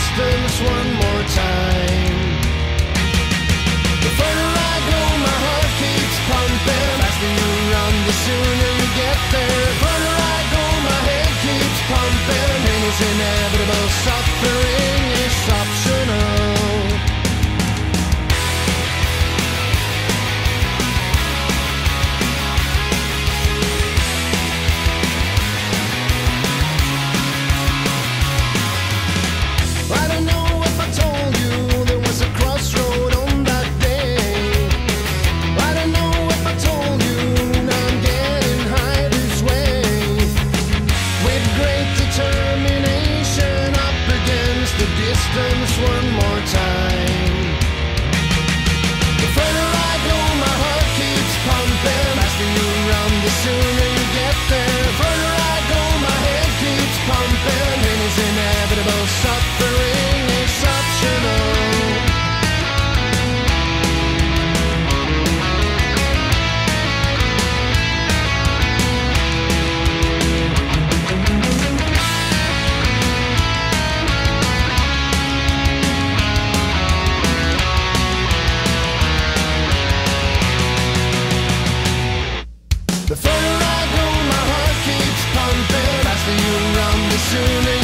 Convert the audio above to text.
distance one distance one more time. The further I go. soon as